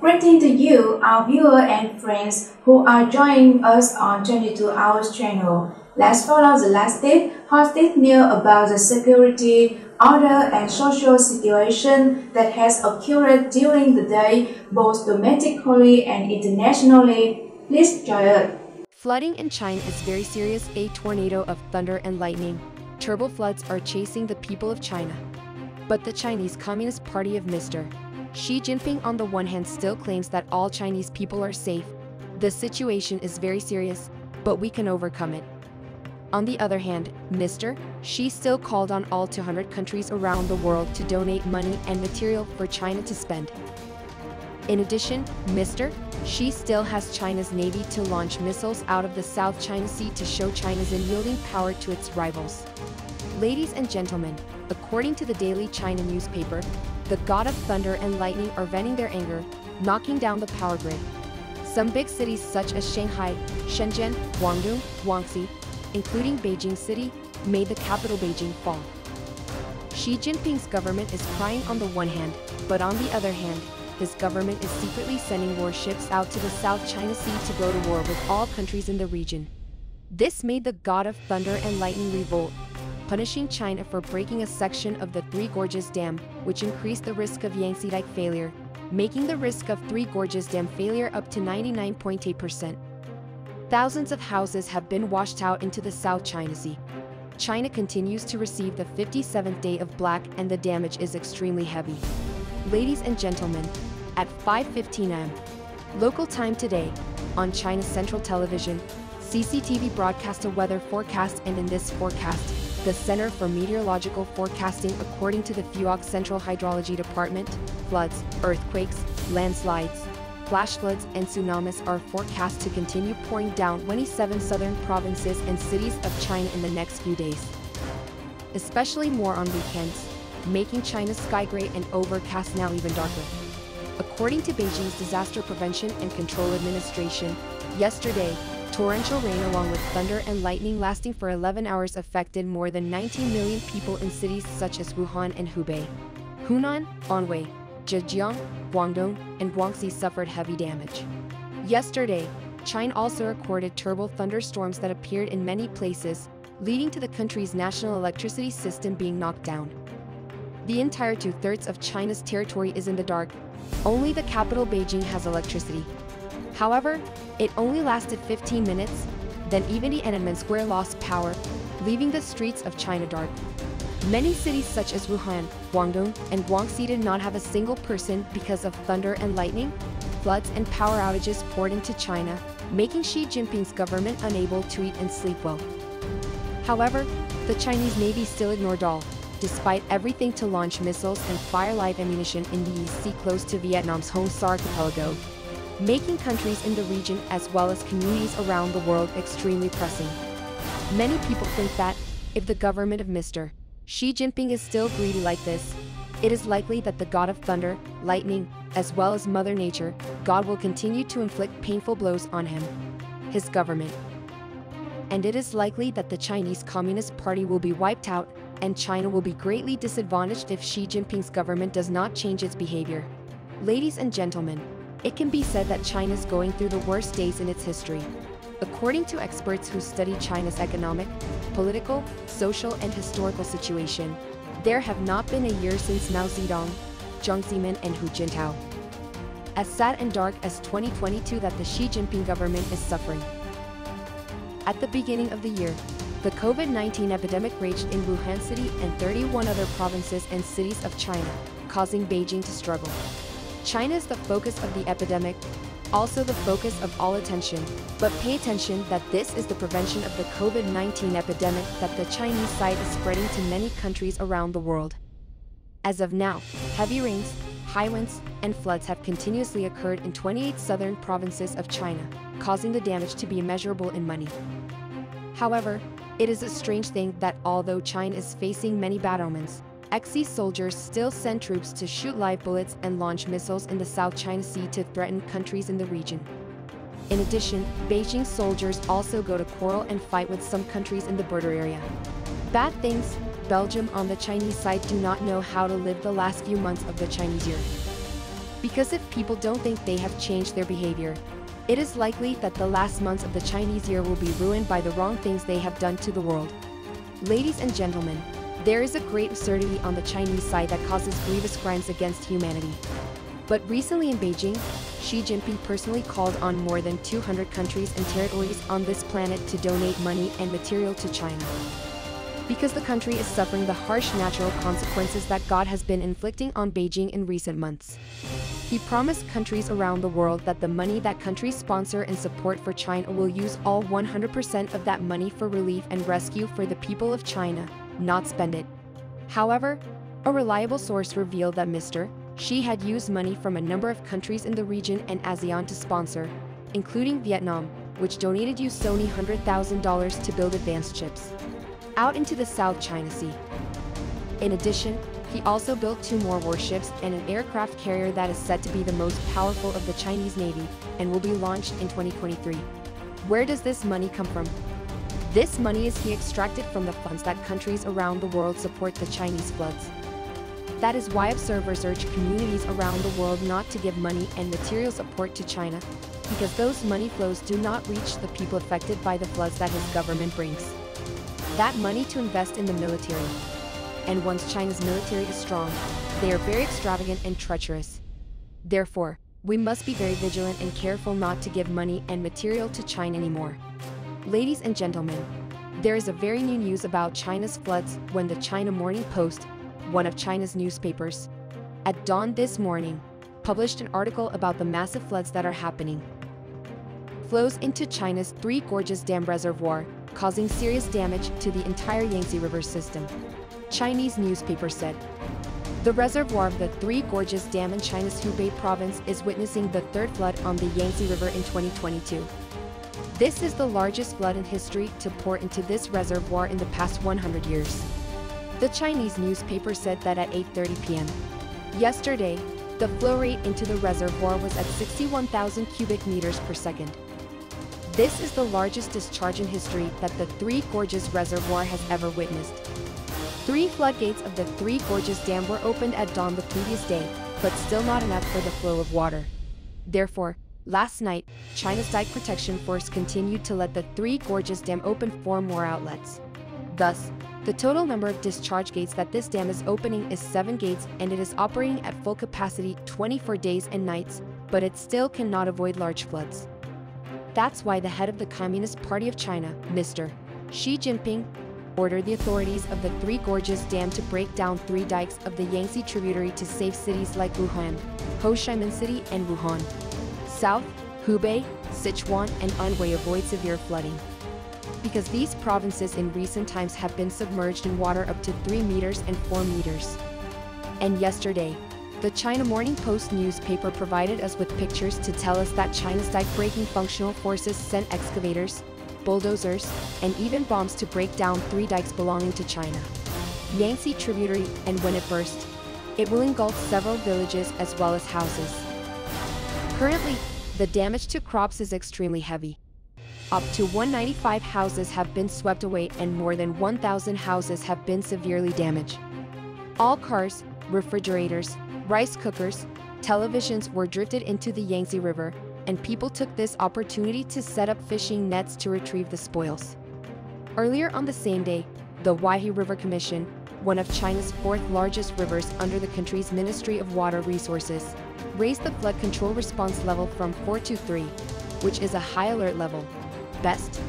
Greeting to you, our viewer and friends who are joining us on 22 Hours channel. Let's follow the last tip, hot news about the security, order and social situation that has occurred during the day, both domestically and internationally. Please join us. Flooding in China is very serious. A tornado of thunder and lightning. Turbo floods are chasing the people of China. But the Chinese Communist Party of Mr. Xi Jinping on the one hand still claims that all Chinese people are safe. The situation is very serious, but we can overcome it. On the other hand, Mr. Xi still called on all 200 countries around the world to donate money and material for China to spend. In addition, Mr. Xi still has China's navy to launch missiles out of the South China Sea to show China's unyielding power to its rivals. Ladies and gentlemen, according to the Daily China newspaper, the god of thunder and lightning are venting their anger, knocking down the power grid. Some big cities such as Shanghai, Shenzhen, Guangdong, Guangxi, including Beijing City, made the capital Beijing fall. Xi Jinping's government is crying on the one hand, but on the other hand, his government is secretly sending warships out to the South China Sea to go to war with all countries in the region. This made the god of thunder and lightning revolt, punishing China for breaking a section of the Three Gorges Dam, which increased the risk of Yangtze Dike failure, making the risk of Three Gorges Dam failure up to 99.8%. Thousands of houses have been washed out into the South China Sea. China continues to receive the 57th day of black and the damage is extremely heavy. Ladies and gentlemen, at 5.15 am, local time today, on China Central Television, CCTV broadcast a weather forecast and in this forecast, the Center for Meteorological Forecasting according to the PHIUOC Central Hydrology Department, floods, earthquakes, landslides, flash floods and tsunamis are forecast to continue pouring down 27 southern provinces and cities of China in the next few days. Especially more on weekends, making China's sky gray and overcast now even darker. According to Beijing's Disaster Prevention and Control Administration, yesterday, Torrential rain along with thunder and lightning lasting for 11 hours affected more than 19 million people in cities such as Wuhan and Hubei. Hunan, Anhui, Zhejiang, Guangdong, and Guangxi suffered heavy damage. Yesterday, China also recorded turbo thunderstorms that appeared in many places, leading to the country's national electricity system being knocked down. The entire two-thirds of China's territory is in the dark. Only the capital Beijing has electricity. However, it only lasted 15 minutes, then even the Tiananmen Square lost power, leaving the streets of China dark. Many cities such as Wuhan, Guangdong, and Guangxi did not have a single person because of thunder and lightning, floods and power outages poured into China, making Xi Jinping's government unable to eat and sleep well. However, the Chinese Navy still ignored all, despite everything to launch missiles and fire live ammunition in the East Sea close to Vietnam's Hong Sa archipelago making countries in the region as well as communities around the world extremely pressing. Many people think that, if the government of Mr. Xi Jinping is still greedy like this, it is likely that the god of thunder, lightning, as well as Mother Nature, God will continue to inflict painful blows on him, his government. And it is likely that the Chinese Communist Party will be wiped out, and China will be greatly disadvantaged if Xi Jinping's government does not change its behavior. Ladies and gentlemen, it can be said that China is going through the worst days in its history. According to experts who study China's economic, political, social, and historical situation, there have not been a year since Mao Zedong, Jiang Zemin, and Hu Jintao. As sad and dark as 2022 that the Xi Jinping government is suffering. At the beginning of the year, the COVID-19 epidemic raged in Wuhan City and 31 other provinces and cities of China, causing Beijing to struggle. China is the focus of the epidemic, also the focus of all attention, but pay attention that this is the prevention of the COVID-19 epidemic that the Chinese side is spreading to many countries around the world. As of now, heavy rains, high winds, and floods have continuously occurred in 28 southern provinces of China, causing the damage to be immeasurable in money. However, it is a strange thing that although China is facing many bad omens, XC soldiers still send troops to shoot live bullets and launch missiles in the South China Sea to threaten countries in the region. In addition, Beijing soldiers also go to quarrel and fight with some countries in the border area. Bad things, Belgium on the Chinese side do not know how to live the last few months of the Chinese year. Because if people don't think they have changed their behavior, it is likely that the last months of the Chinese year will be ruined by the wrong things they have done to the world. Ladies and gentlemen, there is a great absurdity on the Chinese side that causes grievous crimes against humanity. But recently in Beijing, Xi Jinping personally called on more than 200 countries and territories on this planet to donate money and material to China. Because the country is suffering the harsh natural consequences that God has been inflicting on Beijing in recent months. He promised countries around the world that the money that countries sponsor and support for China will use all 100% of that money for relief and rescue for the people of China, not spend it. However, a reliable source revealed that Mr. Xi had used money from a number of countries in the region and ASEAN to sponsor, including Vietnam, which donated you Sony $100,000 to build advanced chips. Out into the South China Sea. In addition, he also built two more warships and an aircraft carrier that is said to be the most powerful of the Chinese Navy and will be launched in 2023. Where does this money come from? This money is he extracted from the funds that countries around the world support the Chinese floods. That is why observers urge communities around the world not to give money and material support to China, because those money flows do not reach the people affected by the floods that his government brings. That money to invest in the military, and once China's military is strong, they are very extravagant and treacherous. Therefore, we must be very vigilant and careful not to give money and material to China anymore. Ladies and gentlemen, there is a very new news about China's floods when the China Morning Post, one of China's newspapers, at dawn this morning, published an article about the massive floods that are happening. Flows into China's Three Gorges Dam Reservoir, causing serious damage to the entire Yangtze River system. Chinese newspaper said. The reservoir of the Three Gorges Dam in China's Hubei province is witnessing the third flood on the Yangtze River in 2022. This is the largest flood in history to pour into this reservoir in the past 100 years. The Chinese newspaper said that at 8.30 p.m. yesterday, the flow rate into the reservoir was at 61,000 cubic meters per second. This is the largest discharge in history that the Three Gorges Reservoir has ever witnessed. Three floodgates of the Three Gorges Dam were opened at dawn the previous day, but still not enough for the flow of water. Therefore, last night, China's Dike Protection Force continued to let the Three Gorges Dam open four more outlets. Thus, the total number of discharge gates that this dam is opening is 7 gates and it is operating at full capacity 24 days and nights, but it still cannot avoid large floods. That's why the head of the Communist Party of China, Mr. Xi Jinping, ordered the authorities of the Three Gorges Dam to break down three dikes of the Yangtze tributary to save cities like Wuhan, Ho Chi Minh City, and Wuhan. South, Hubei, Sichuan, and Anhui avoid severe flooding. Because these provinces in recent times have been submerged in water up to 3 meters and 4 meters. And yesterday, the China Morning Post newspaper provided us with pictures to tell us that China's dike-breaking functional forces sent excavators, bulldozers, and even bombs to break down three dikes belonging to China. Yangtze tributary, and when it burst, it will engulf several villages as well as houses. Currently, the damage to crops is extremely heavy. Up to 195 houses have been swept away and more than 1,000 houses have been severely damaged. All cars, refrigerators, rice cookers, televisions were drifted into the Yangtze River, and people took this opportunity to set up fishing nets to retrieve the spoils. Earlier on the same day, the Huaihe River Commission, one of China's fourth largest rivers under the country's Ministry of Water Resources, raised the flood control response level from 4 to 3, which is a high alert level. Best.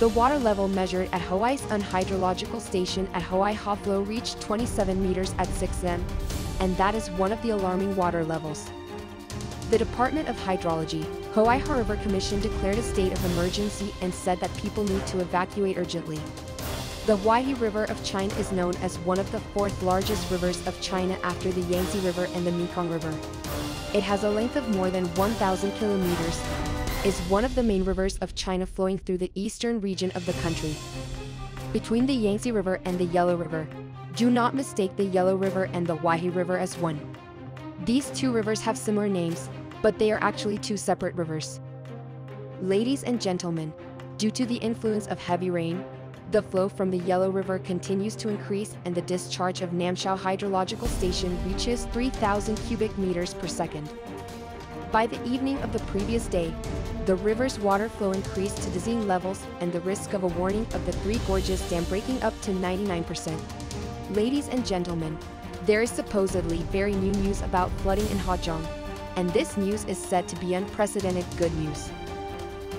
The water level measured at Hawaii's Unhydrological Station at Hawaii Haflo reached 27 meters at 6 m, and that is one of the alarming water levels. The Department of Hydrology, Huaihe River Commission declared a state of emergency and said that people need to evacuate urgently. The Huaihe River of China is known as one of the fourth largest rivers of China after the Yangtze River and the Mekong River. It has a length of more than 1,000 kilometers, is one of the main rivers of China flowing through the eastern region of the country. Between the Yangtze River and the Yellow River, do not mistake the Yellow River and the Huaihe River as one. These two rivers have similar names, but they are actually two separate rivers. Ladies and gentlemen, due to the influence of heavy rain, The flow from the Yellow River continues to increase and the discharge of Namshao Hydrological Station reaches 3,000 cubic meters per second. By the evening of the previous day, the river's water flow increased to dizzying levels and the risk of a warning of the Three Gorges Dam breaking up to 99%. Ladies and gentlemen, there is supposedly very new news about flooding in Hajong, and this news is said to be unprecedented good news.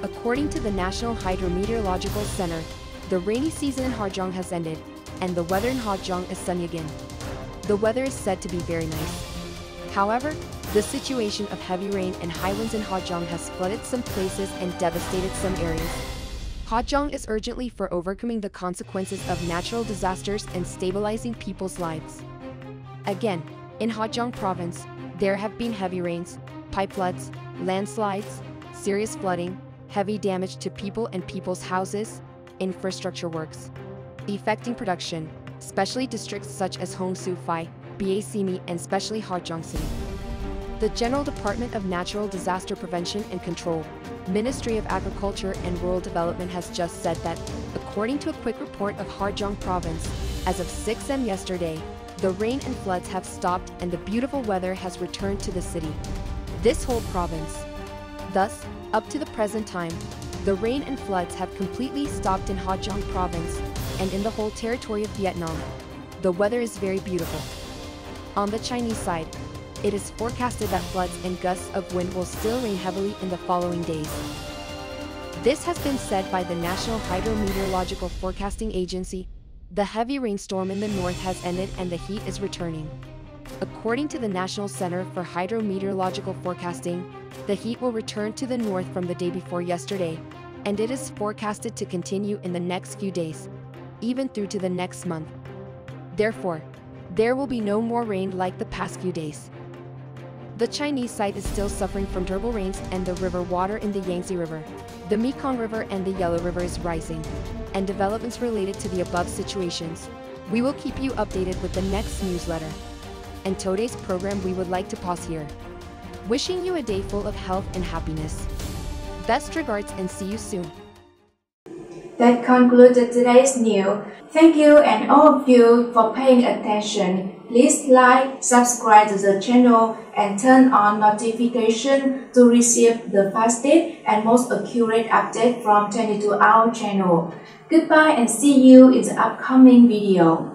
According to the National Hydrometeorological Center, the rainy season in Hajong has ended, and the weather in Hajong is sunny again. The weather is said to be very nice. However, the situation of heavy rain and high winds in Hajong has flooded some places and devastated some areas. Hajong is urgently for overcoming the consequences of natural disasters and stabilizing people's lives. Again, in Hajong province, there have been heavy rains, pipe floods, landslides, serious flooding, heavy damage to people and people's houses, infrastructure works, affecting production, especially districts such as Hongsu Fai, Baisimi, and especially Hajong City. The General Department of Natural Disaster Prevention and Control, Ministry of Agriculture and Rural Development has just said that, according to a quick report of Hajong Province, as of 6 m yesterday, the rain and floods have stopped and the beautiful weather has returned to the city. This whole province. Thus, up to the present time, the rain and floods have completely stopped in Hajong province and in the whole territory of Vietnam. The weather is very beautiful. On the Chinese side, it is forecasted that floods and gusts of wind will still rain heavily in the following days. This has been said by the National Hydrometeorological Forecasting Agency. The heavy rainstorm in the north has ended and the heat is returning. According to the National Center for Hydrometeorological Forecasting, the heat will return to the north from the day before yesterday, and it is forecasted to continue in the next few days, even through to the next month. Therefore, there will be no more rain like the past few days. The Chinese side is still suffering from terrible rains and the river water in the Yangtze River. The Mekong River and the Yellow River is rising, and developments related to the above situations. We will keep you updated with the next newsletter. And today's program we would like to pause here. Wishing you a day full of health and happiness. Best regards and see you soon. That concluded today's news. Thank you and all of you for paying attention. Please like, subscribe to the channel and turn on notification to receive the fastest and most accurate update from 22 Hour channel. Goodbye and see you in the upcoming video.